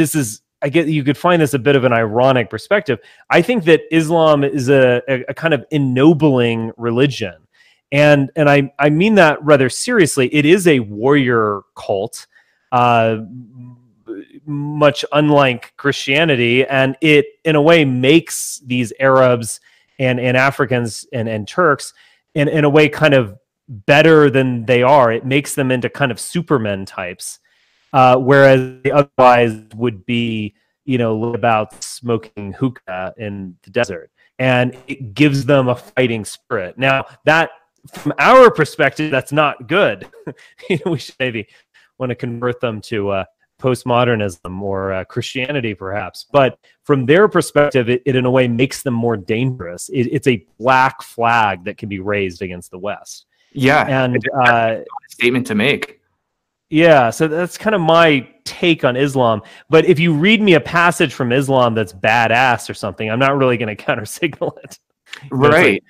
this is I get you could find this a bit of an ironic perspective. I think that Islam is a, a, a, kind of ennobling religion. And and I, I mean that rather seriously. It is a warrior cult, uh, much unlike Christianity, and it in a way makes these Arabs and, and Africans and, and Turks in, in a way kind of better than they are. It makes them into kind of supermen types uh, whereas they otherwise would be, you know, about smoking hookah in the desert. And it gives them a fighting spirit. Now, that from our perspective, that's not good. we should maybe want to convert them to uh, postmodernism or uh, Christianity, perhaps. But from their perspective, it, it in a way makes them more dangerous. It, it's a black flag that can be raised against the West. Yeah, and uh, statement to make. Yeah, so that's kind of my take on Islam. But if you read me a passage from Islam that's badass or something, I'm not really going to counter signal it. Right.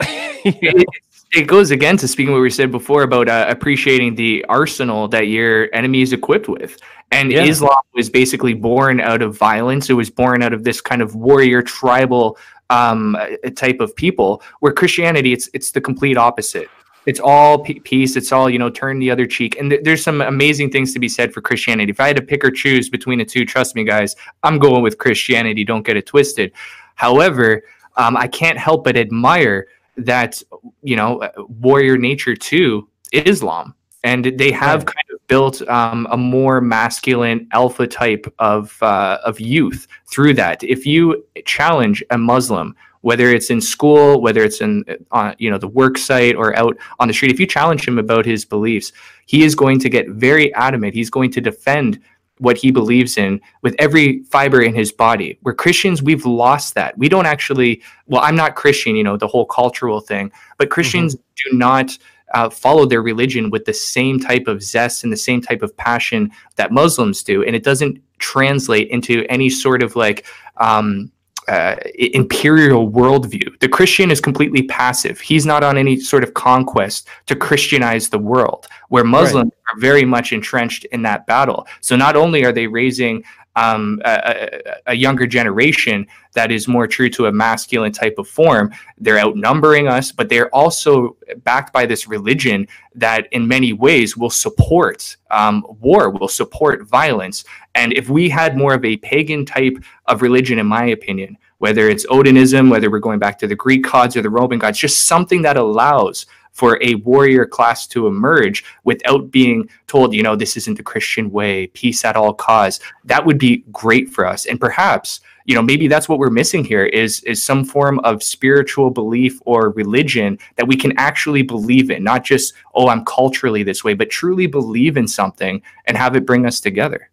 Like, you know? it, it, goes again to speaking what we said before about uh, appreciating the arsenal that your enemy is equipped with. And yeah. Islam was basically born out of violence. It was born out of this kind of warrior tribal um, type of people. Where Christianity, it's it's the complete opposite it's all peace. It's all you know. Turn the other cheek. And th- there's some amazing things to be said for Christianity. If I had to pick or choose between the two, trust me, guys, I'm going with Christianity. Don't get it twisted. However, um, I can't help but admire that you know warrior nature to Islam, and they have kind built um, a more masculine alpha type of uh, of youth through that. If you challenge a Muslim whether it's in school, whether it's in on uh, you know the work site or out on the street, if you challenge him about his beliefs, he is going to get very adamant. He's going to defend what he believes in with every fiber in his body. We're Christians, we've lost that. We don't actually, well, I'm not Christian, you know, the whole cultural thing, but Christians mm-hmm. do not uh, follow their religion with the same type of zest and the same type of passion that Muslims do. And it doesn't translate into any sort of like, um, uh, imperial worldview. The Christian is completely passive. He's not on any sort of conquest to Christianize the world, where Muslims right. are very much entrenched in that battle. So not only are they raising um, a, a, younger generation that is more true to a masculine type of form. They're outnumbering us, but they're also backed by this religion that, in many ways, will support um, war, will support violence. And if we had more of a pagan type of religion, in my opinion, whether it's Odinism, whether we're going back to the Greek gods or the Roman gods, just something that allows for a warrior class to emerge without being told, you know, this isn't the Christian way, peace at all costs. That would be great for us. And perhaps, you know, maybe that's what we're missing here is is some form of spiritual belief or religion that we can actually believe in, not just, oh, I'm culturally this way, but truly believe in something and have it bring us together.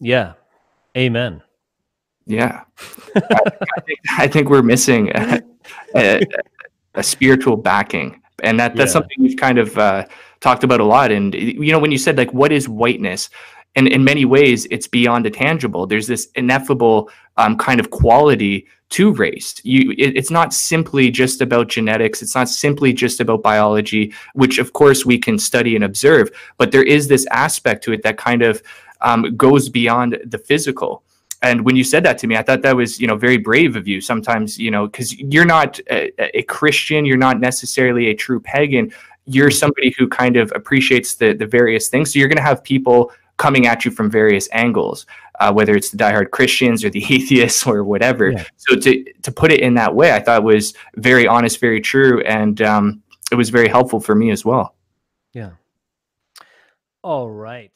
Yeah. Amen. Yeah. I, I, think, I, think, we're missing a, a, uh, a spiritual backing. And that that's yeah. something we've kind of uh, talked about a lot. And you know when you said like what is whiteness? And in many ways it's beyond a tangible. There's this ineffable um, kind of quality to race. You it, it's not simply just about genetics. It's not simply just about biology which of course we can study and observe. But there is this aspect to it that kind of um, goes beyond the physical and when you said that to me i thought that was you know very brave of you sometimes you know because you're not a, a, christian you're not necessarily a true pagan. You're somebody who kind of appreciates the the various things. So you're going to have people coming at you from various angles uh, whether it's the diehard christians or the atheists or whatever. Yeah. so to to put it in that way i thought was very honest very true and um, it was very helpful for me as well. Yeah. All right